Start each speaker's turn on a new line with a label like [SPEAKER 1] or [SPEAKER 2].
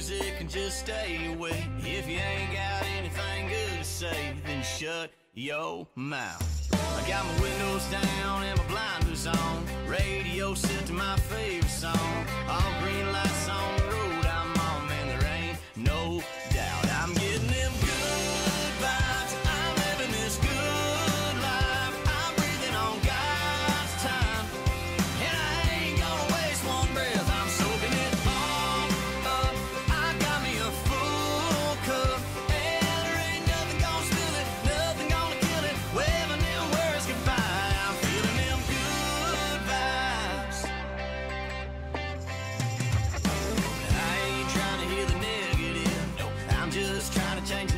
[SPEAKER 1] just stay away. If you ain't got anything good to say, then shut your mouth. I got my windows down and my blinders on. Radio set to my favorite song. All green lights on the road I'm on, man. There ain't no just trying to change